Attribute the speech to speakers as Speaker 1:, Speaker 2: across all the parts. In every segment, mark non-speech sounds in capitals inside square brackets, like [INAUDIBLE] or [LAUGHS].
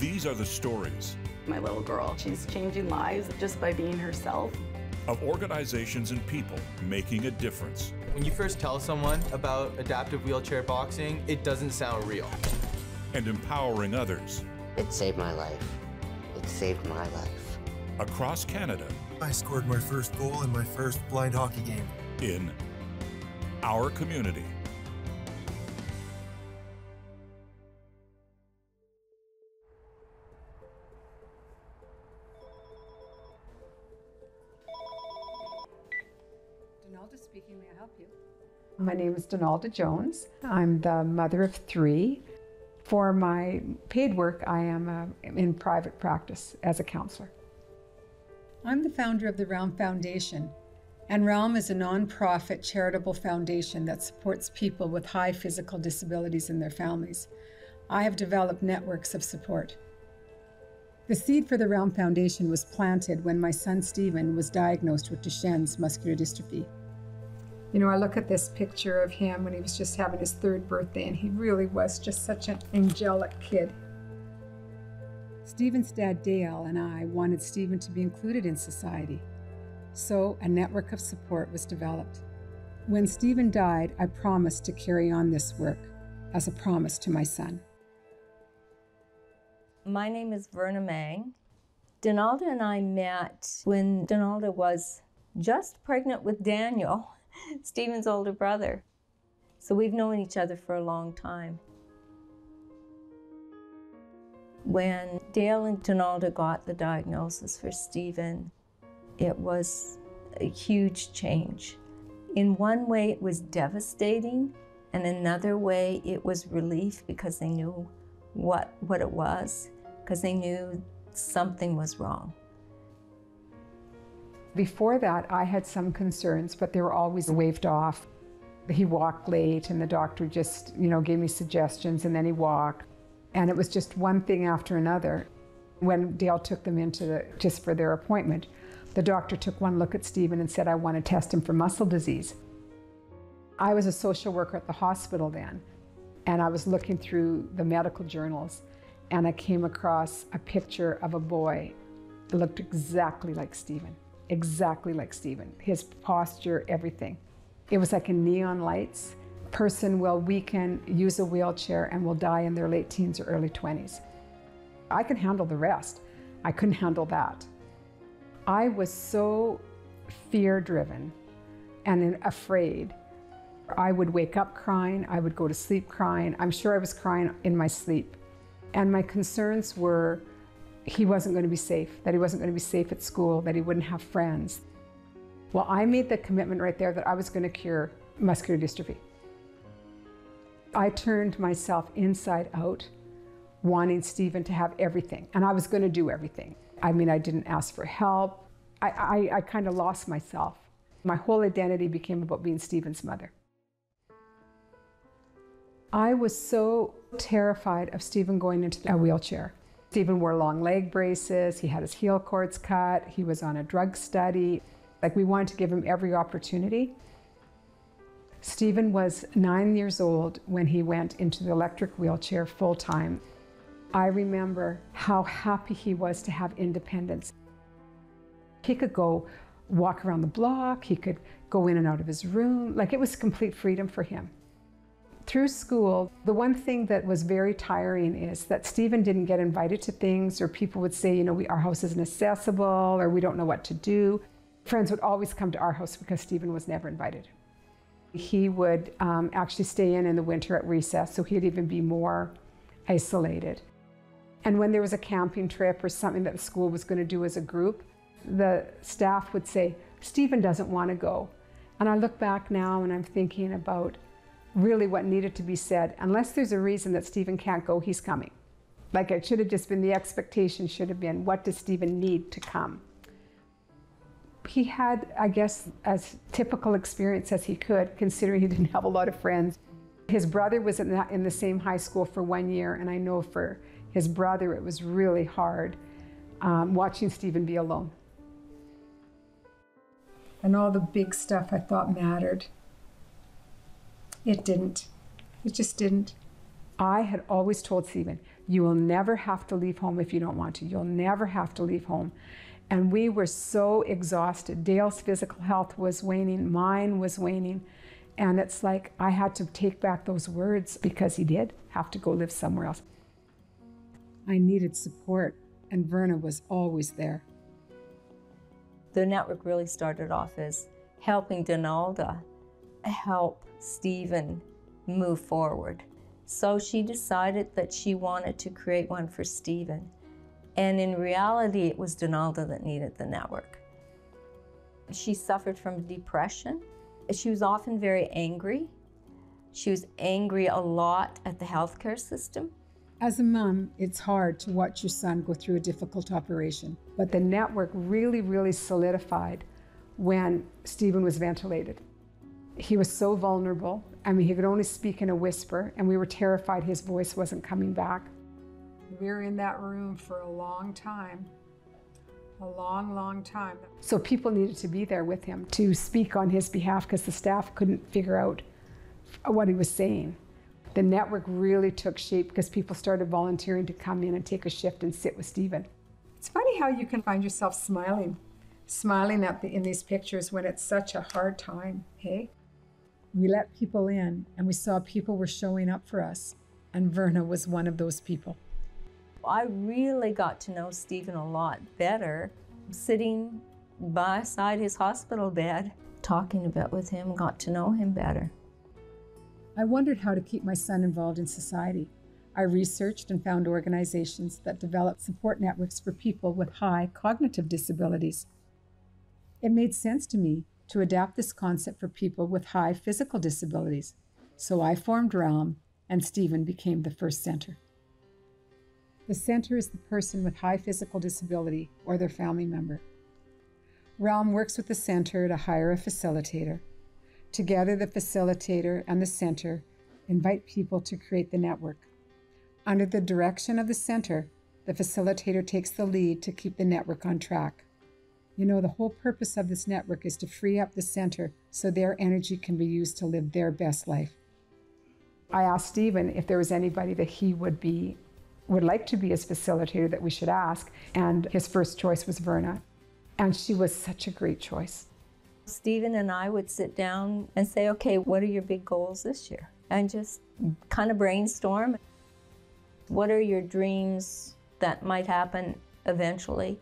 Speaker 1: These are the stories
Speaker 2: My little girl, she's changing lives just by being herself.
Speaker 1: of organizations and people making a difference.
Speaker 3: When you first tell someone about adaptive wheelchair boxing, it doesn't sound real.
Speaker 1: and empowering others
Speaker 4: It saved my life. It saved my life.
Speaker 1: across Canada
Speaker 5: I scored my first goal in my first blind hockey game.
Speaker 1: in our community.
Speaker 6: My name is Donalda Jones. I'm the mother of three. For my paid work, I am uh, in private practice as a counselor.
Speaker 7: I'm the founder of the Realm Foundation, and Realm is a nonprofit charitable foundation that supports people with high physical disabilities and their families. I have developed networks of support. The seed for the Realm Foundation was planted when my son Stephen was diagnosed with Duchenne's muscular dystrophy.
Speaker 6: You know, I look at this picture of him when he was just having his third birthday, and he really was just such an angelic kid.
Speaker 7: Stephen's dad Dale and I wanted Stephen to be included in society, so a network of support was developed. When Stephen died, I promised to carry on this work as a promise to my son.
Speaker 8: My name is Verna Mang. Donalda and I met when Donalda was just pregnant with Daniel, Stephen's older brother. So we've known each other for a long time. When Dale and Donalda got the diagnosis for Stephen, it was a huge change. In one way, it was devastating, and another way, it was relief because they knew what, what it was, because they knew something was wrong.
Speaker 6: Before that, I had some concerns, but they were always waved off. He walked late, and the doctor just, you know, gave me suggestions, and then he walked. And it was just one thing after another. When Dale took them into the, just for their appointment, the doctor took one look at Stephen and said, I want to test him for muscle disease. I was a social worker at the hospital then, and I was looking through the medical journals, and I came across a picture of a boy that looked exactly like Stephen, exactly like Stephen. His posture, everything. It was like in neon lights. Person will weaken, use a wheelchair, and will die in their late teens or early 20s. I can handle the rest. I couldn't handle that. I was so fear driven and afraid. I would wake up crying, I would go to sleep crying. I'm sure I was crying in my sleep. And my concerns were he wasn't going to be safe, that he wasn't going to be safe at school, that he wouldn't have friends. Well, I made the commitment right there that I was going to cure muscular dystrophy. I turned myself inside out, wanting Stephen to have everything, and I was going to do everything. I mean, I didn't ask for help. I, I, I kind of lost myself. My whole identity became about being Stephen's mother. I was so terrified of Stephen going into a wheelchair. Stephen wore long leg braces, he had his heel cords cut, he was on a drug study. Like, we wanted to give him every opportunity. Stephen was nine years old when he went into the electric wheelchair full time. I remember how happy he was to have independence. He could go walk around the block, he could go in and out of his room, like it was complete freedom for him. Through school, the one thing that was very tiring is that Stephen didn't get invited to things, or people would say, you know, we, our house isn't accessible, or we don't know what to do. Friends would always come to our house because Stephen was never invited. He would um, actually stay in in the winter at recess, so he'd even be more isolated. And when there was a camping trip or something that the school was going to do as a group, the staff would say, Stephen doesn't want to go. And I look back now and I'm thinking about really what needed to be said. Unless there's a reason that Stephen can't go, he's coming. Like it should have just been the expectation should have been, what does Stephen need to come? He had, I guess, as typical experience as he could, considering he [LAUGHS] didn't have a lot of friends. His brother was in, that, in the same high school for one year, and I know for his brother it was really hard um, watching Stephen be alone. And all the big stuff I thought mattered, it didn't. It just didn't. I had always told Stephen, You will never have to leave home if you don't want to. You'll never have to leave home. And we were so exhausted. Dale's physical health was waning, mine was waning. And it's like I had to take back those words because he did have to go live somewhere else. I needed support, and Verna was always there.
Speaker 8: The network really started off as helping Donalda help Stephen move forward. So she decided that she wanted to create one for Stephen. And in reality, it was Donalda that needed the network. She suffered from depression. She was often very angry. She was angry a lot at the healthcare system.
Speaker 7: As a mom, it's hard to watch your son go through a difficult operation.
Speaker 6: But the network really, really solidified when Stephen was ventilated. He was so vulnerable. I mean, he could only speak in a whisper, and we were terrified his voice wasn't coming back.
Speaker 7: We were in that room for a long time. A long, long time.
Speaker 6: So people needed to be there with him to speak on his behalf because the staff couldn't figure out what he was saying. The network really took shape because people started volunteering to come in and take a shift and sit with Stephen.
Speaker 7: It's funny how you can find yourself smiling, smiling at the, in these pictures when it's such a hard time, hey? We let people in and we saw people were showing up for us, and Verna was one of those people.
Speaker 8: I really got to know Stephen a lot better sitting beside his hospital bed, talking a bit with him, got to know him better.
Speaker 7: I wondered how to keep my son involved in society. I researched and found organizations that develop support networks for people with high cognitive disabilities. It made sense to me to adapt this concept for people with high physical disabilities, so I formed Realm and Stephen became the first center. The center is the person with high physical disability or their family member. Realm works with the center to hire a facilitator. Together, the facilitator and the center invite people to create the network. Under the direction of the center, the facilitator takes the lead to keep the network on track. You know, the whole purpose of this network is to free up the center so their energy can be used to live their best life.
Speaker 6: I asked Stephen if there was anybody that he would be would like to be his facilitator that we should ask, and his first choice was Verna. And she was such a great choice.
Speaker 8: Stephen and I would sit down and say, okay, what are your big goals this year? And just kind of brainstorm. What are your dreams that might happen eventually?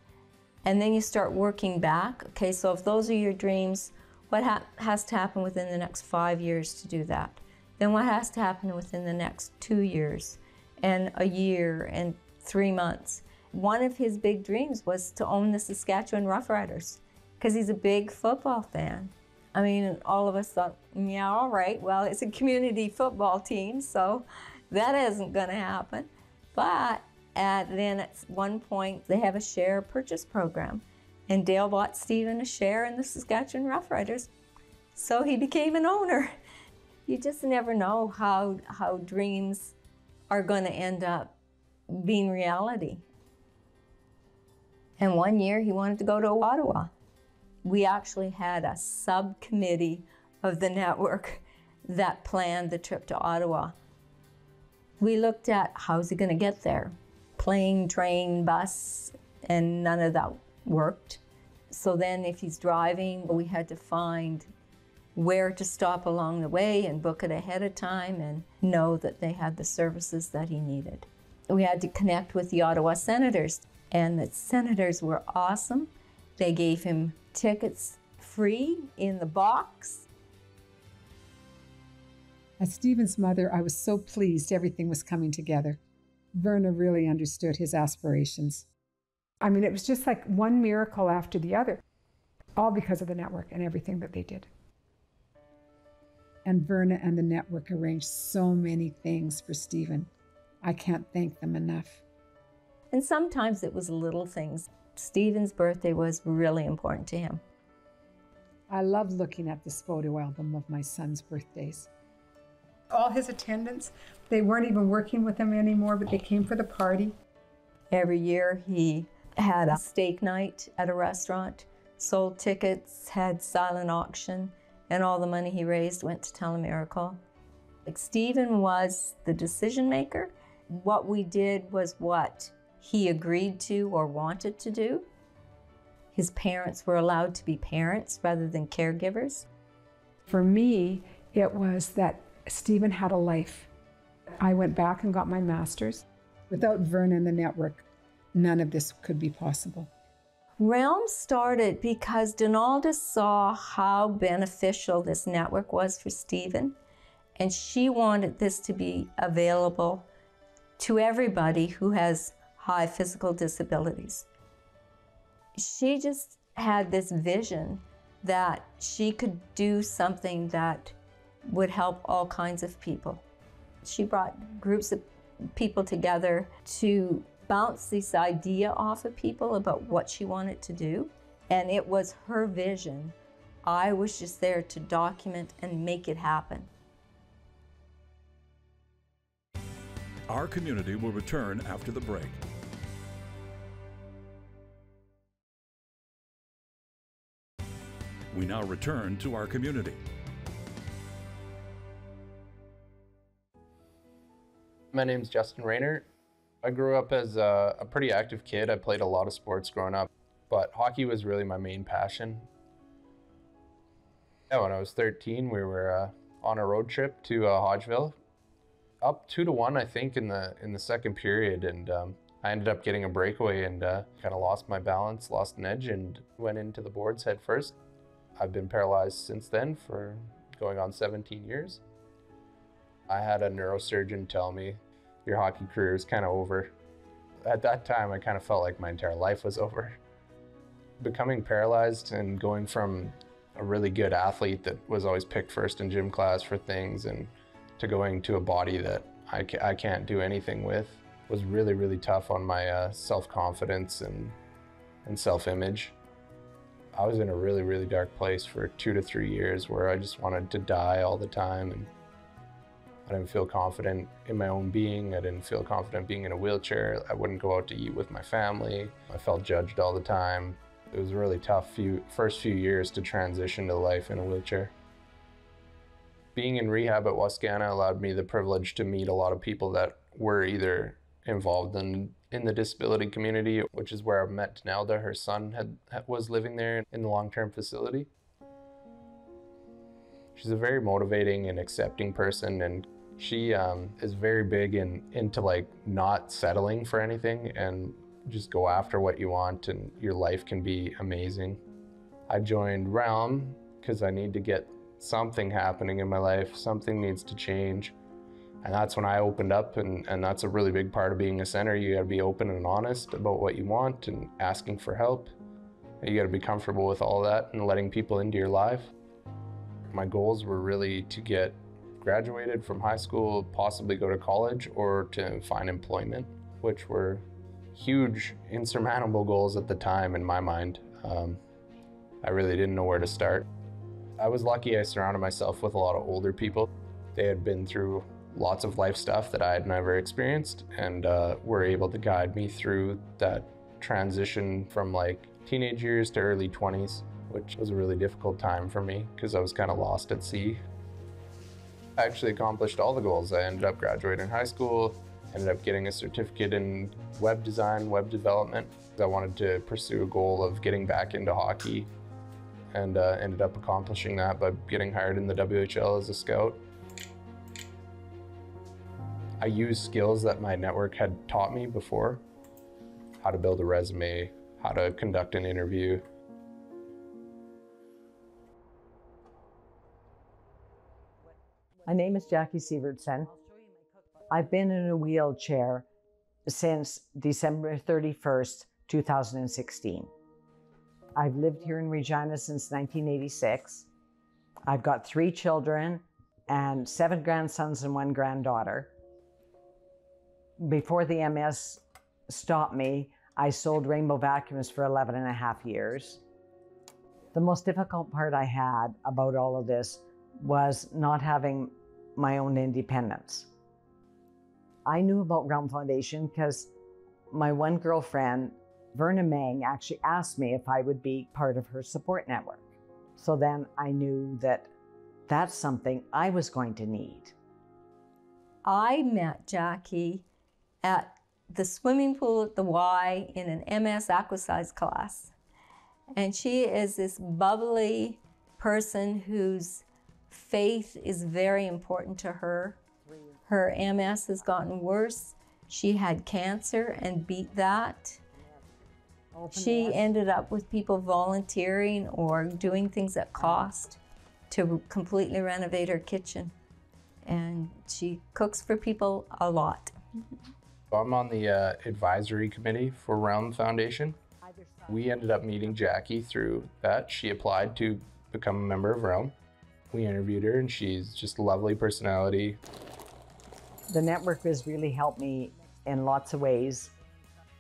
Speaker 8: And then you start working back. Okay, so if those are your dreams, what ha- has to happen within the next five years to do that? Then what has to happen within the next two years and a year and three months? One of his big dreams was to own the Saskatchewan Roughriders because he's a big football fan. I mean, all of us thought, yeah, all right, well, it's a community football team, so that isn't going to happen. But and then at one point, they have a share purchase program. And Dale bought Stephen a share in the Saskatchewan Roughriders. So he became an owner. [LAUGHS] You just never know how, how dreams are going to end up being reality. And one year he wanted to go to Ottawa. We actually had a subcommittee of the network that planned the trip to Ottawa. We looked at how's he going to get there? Plane, train, bus, and none of that worked. So then, if he's driving, we had to find where to stop along the way and book it ahead of time and know that they had the services that he needed. We had to connect with the Ottawa Senators, and the Senators were awesome. They gave him tickets free in the box.
Speaker 7: As Stephen's mother, I was so pleased everything was coming together. Verna really understood his aspirations.
Speaker 6: I mean, it was just like one miracle after the other, all because of the network and everything that they did.
Speaker 7: And Verna and the network arranged so many things for Stephen. I can't thank them enough.
Speaker 8: And sometimes it was little things. Stephen's birthday was really important to him.
Speaker 7: I love looking at this photo album of my son's birthdays.
Speaker 6: All his attendants they weren't even working with him anymore, but they came for the party.
Speaker 8: Every year he had a steak night at a restaurant, sold tickets, had silent auction, and all the money he raised went to Telemiracle. Like Stephen was the decision maker, what we did was what he agreed to or wanted to do. His parents were allowed to be parents rather than caregivers.
Speaker 6: For me, it was that Stephen had a life. I went back and got my master's. Without Vern and the network, none of this could be possible.
Speaker 8: Realm started because Donalda saw how beneficial this network was for Stephen, and she wanted this to be available to everybody who has high physical disabilities. She just had this vision that she could do something that would help all kinds of people. She brought groups of people together to bounce this idea off of people about what she wanted to do. And it was her vision. I was just there to document and make it happen.
Speaker 1: Our community will return after the break. We now return to our community.
Speaker 9: My name's Justin Rayner. I grew up as a, a, pretty active kid. I played a lot of sports growing up, but hockey was really my main passion. Yeah, when I was 13, we were uh, on a road trip to uh, Hodgeville, up two to one, I think, in the in the second period, and um, I ended up getting a breakaway and uh, kind of lost my balance, lost an edge, and went into the boards head first. I've been paralyzed since then for going on 17 years. I had a neurosurgeon tell me your hockey career is kind of over. At that time, I kind of felt like my entire life was over. Becoming paralyzed and going from a really good athlete that was always picked first in gym class for things and to going to a body that I, ca- I can't do anything with was really, really tough on my uh, self-confidence and, and self-image. I was in a really, really dark place for two to three years where I just wanted to die all the time and I didn't feel confident in my own being. I didn't feel confident being in a wheelchair. I wouldn't go out to eat with my family. I felt judged all the time. It was a really tough few first few years to transition to life in a wheelchair. Being in rehab at Wascana allowed me the privilege to meet a lot of people that were either involved in in the disability community, which is where I met Donalda. Her son had was living there in the long-term facility. She's a very motivating and accepting person and she um, is very big in into like not settling for anything and just go after what you want and your life can be amazing. I joined Realm because I need to get something happening in my life, something needs to change. And that's when I opened up and, and that's a really big part of being a center. You gotta be open and honest about what you want and asking for help. You gotta be comfortable with all that and letting people into your life. My goals were really to get graduated from high school, possibly go to college or to find employment, which were huge, insurmountable goals at the time in my mind. Um, I really didn't know where to start. I was lucky I surrounded myself with a lot of older people. They had been through lots of life stuff that I had never experienced and uh, were able to guide me through that transition from like teenage years to early 20s, which was a really difficult time for me because I was kind of lost at sea I actually accomplished all the goals. I ended up graduating high school, ended up getting a certificate in web design, web development. I wanted to pursue a goal of getting back into hockey and uh, ended up accomplishing that by getting hired in the WHL as a scout. I used skills that my network had taught me before, how to build a resume, how to conduct an interview,
Speaker 10: My name is Jackie Sievertson. I've been in a wheelchair since December 31st, 2016. I've lived here in Regina since 1986. I've got three children and seven grandsons and one granddaughter. Before the MS stopped me, I sold Rainbow Vacuums for 11 and a half years. The most difficult part I had about all of this was not having my own independence. I knew about Realm Foundation because my one girlfriend, Verna Mang, actually asked me if I would be part of her support network. So then I knew that that's something I was going to need.
Speaker 8: I met Jackie at the swimming pool at the Y in an MS Aquasize class. And she is this bubbly person whose faith is very important to her. Her MS has gotten worse. She had cancer and beat that. She ended up with people volunteering or doing things at cost to completely renovate her kitchen. And she cooks for people a lot.
Speaker 9: I'm on the uh, advisory committee for Realm Foundation. We ended up meeting Jackie through that. She applied to become a member of Realm. We interviewed her, and she's just a lovely personality.
Speaker 10: The network has really helped me in lots of ways.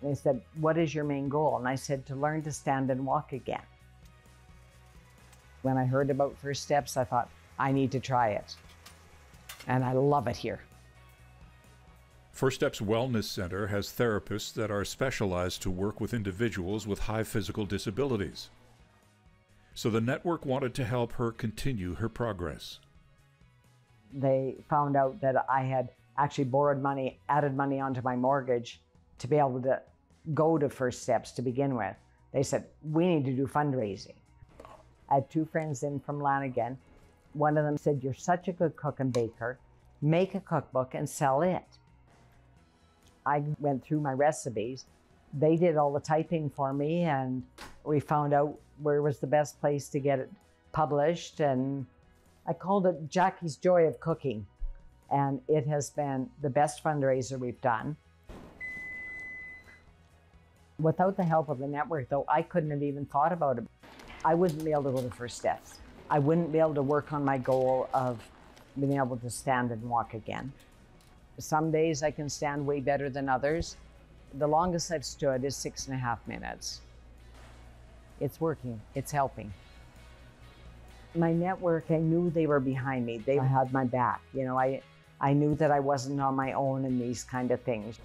Speaker 10: They said, What is your main goal? And I said, To learn to stand and walk again. When I heard about First Steps, I thought, I need to try it. And I love it here.
Speaker 1: First Steps Wellness Center has therapists that are specialized to work with individuals with high physical disabilities. So the network wanted to help her continue her progress.
Speaker 10: They found out that I had actually borrowed money, added money onto my mortgage to be able to go to First Steps to begin with. They said, We need to do fundraising. I had two friends in from Lanigan. One of them said, You're such a good cook and baker. Make a cookbook and sell it. I went through my recipes. They did all the typing for me, and we found out where was the best place to get it published. And I called it Jackie's Joy of Cooking. And it has been the best fundraiser we've done. Without the help of the network, though, I couldn't have even thought about it. I wouldn't be able to go to First Steps. I wouldn't be able to work on my goal of being able to stand and walk again. Some days I can stand way better than others. The longest I've stood is six and a half minutes. It's working, it's helping. My network, I knew they were behind me. They had my back. You know, I, I knew that I wasn't on my own in these kind of things.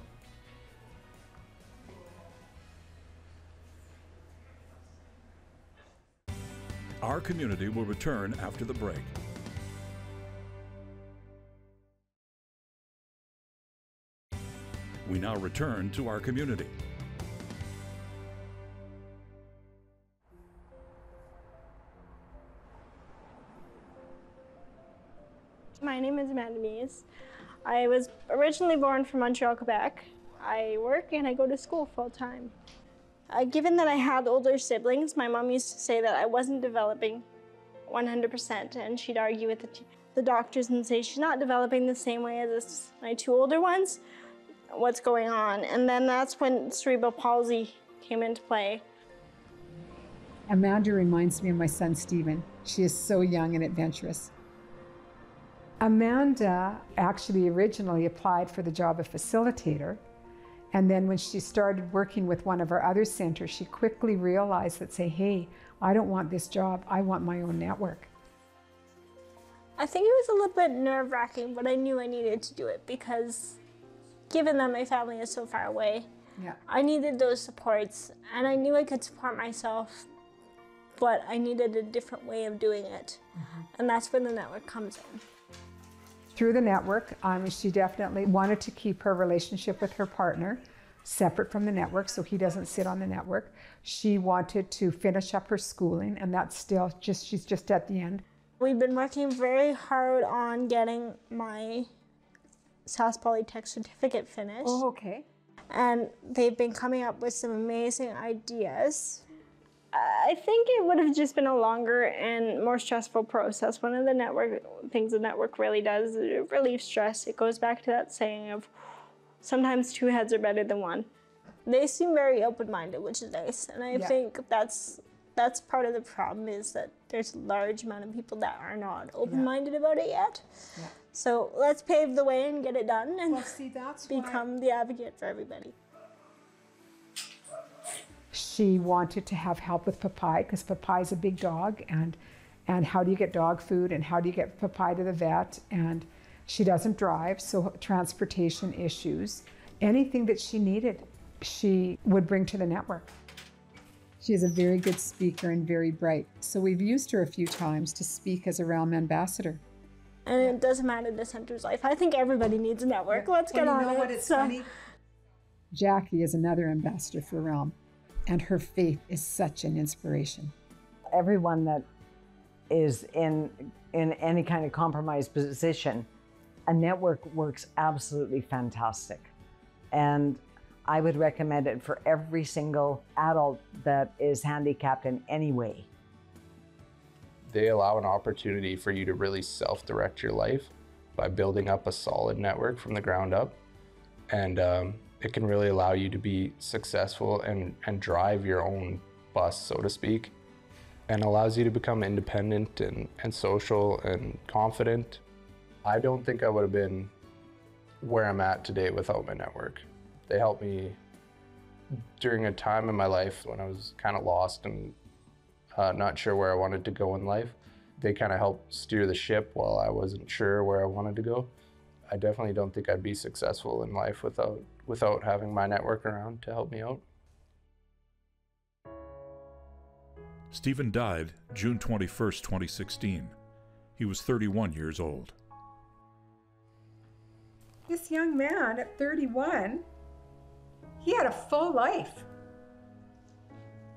Speaker 1: Our community will return after the break. We now return to our community.
Speaker 11: My name is Amanda Mees. I was originally born from Montreal, Quebec. I work and I go to school full time. Uh, given that I had older siblings, my mom used to say that I wasn't developing 100%, and she'd argue with the, the doctors and say she's not developing the same way as my two older ones. What's going on? And then that's when cerebral palsy came into play.
Speaker 6: Amanda reminds me of my son Stephen. She is so young and adventurous. Amanda actually originally applied for the job of facilitator. And then when she started working with one of our other centers, she quickly realized that, say, hey, I don't want this job, I want my own network.
Speaker 11: I think it was a little bit nerve wracking, but I knew I needed to do it because given that my family is so far away,
Speaker 6: yeah.
Speaker 11: I needed those supports and I knew I could support myself, but I needed a different way of doing it. Mm-hmm. And that's where the network comes in.
Speaker 6: Through the network, um, she definitely wanted to keep her relationship with her partner separate from the network so he doesn't sit on the network. She wanted to finish up her schooling, and that's still just, she's just at the end.
Speaker 11: We've been working very hard on getting my Sask Polytech certificate finished.
Speaker 6: Oh, okay.
Speaker 11: And they've been coming up with some amazing ideas. I think it would have just been a longer and more stressful process. One of the network things the network really does is it relieves stress. It goes back to that saying of sometimes two heads are better than one. They seem very open-minded, which is nice, and I yeah. think that's that's part of the problem is that there's a large amount of people that are not open-minded yeah. about it yet. Yeah. So let's pave the way and get it done and
Speaker 6: well, see, that's
Speaker 11: become the advocate for everybody.
Speaker 6: She wanted to have help with Papai because Papai is a big dog and and how do you get dog food and how do you get Papai to the vet and she doesn't drive so transportation issues anything that she needed she would bring to the network. She is a very good speaker and very bright. So we've used her a few times to speak as a Realm ambassador.
Speaker 11: And it doesn't matter the center's life. I think everybody needs a network. Let's
Speaker 6: well,
Speaker 11: get
Speaker 6: you
Speaker 11: on
Speaker 6: know
Speaker 11: it.
Speaker 6: What, it's so. funny Jackie is another ambassador for Realm, and her faith is such an inspiration.
Speaker 10: Everyone that is in in any kind of compromised position, a network works absolutely fantastic. And I would recommend it for every single adult that is handicapped in any way.
Speaker 9: They allow an opportunity for you to really self direct your life by building up a solid network from the ground up. And um, it can really allow you to be successful and, and drive your own bus, so to speak, and allows you to become independent and, and social and confident. I don't think I would have been where I'm at today without my network. They helped me during a time in my life when I was kind of lost and uh, not sure where I wanted to go in life. They kind of helped steer the ship while I wasn't sure where I wanted to go. I definitely don't think I'd be successful in life without without having my network around to help me out.
Speaker 1: Stephen died June 21, 2016. He was 31 years old.
Speaker 6: This young man at 31, he had a full life.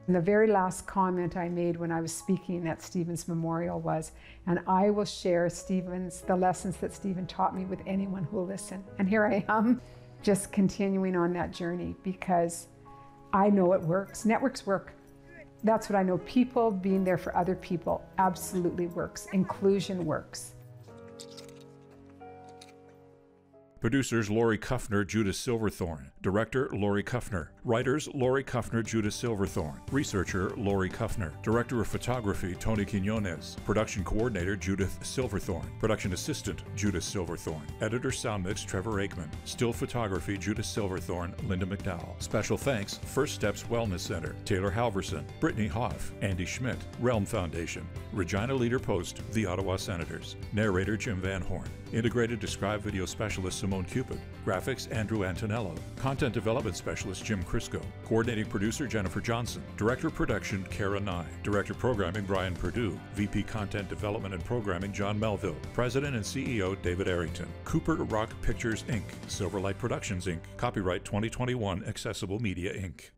Speaker 6: And the very last comment I made when I was speaking at Stephen's memorial was, and I will share Stephen's, the lessons that Stephen taught me with anyone who will listen. And here I am, just continuing on that journey because I know it works. Networks work. That's what I know. People being there for other people absolutely works. Inclusion works.
Speaker 1: Producers Lori Kuffner, Judith Silverthorne. Director Lori Kuffner. Writers Lori Kuffner, Judith Silverthorne. Researcher Lori Kuffner. Director of Photography Tony Quinones. Production Coordinator Judith Silverthorne. Production Assistant Judith Silverthorne. Editor Sound Mix Trevor Aikman. Still Photography Judith Silverthorne, Linda McDowell. Special thanks First Steps Wellness Center, Taylor Halverson, Brittany Hoff, Andy Schmidt, Realm Foundation, Regina Leader Post, The Ottawa Senators. Narrator Jim Van Horn. Integrated Describe Video Specialist Simone Cupid. Graphics Andrew Antonello. Content Development Specialist Jim Crisco. Coordinating Producer Jennifer Johnson. Director of Production Kara Nye. Director of Programming Brian Perdue. VP Content Development and Programming John Melville. President and CEO David Errington. Cooper Rock Pictures Inc. Silverlight Productions Inc. Copyright 2021 Accessible Media Inc.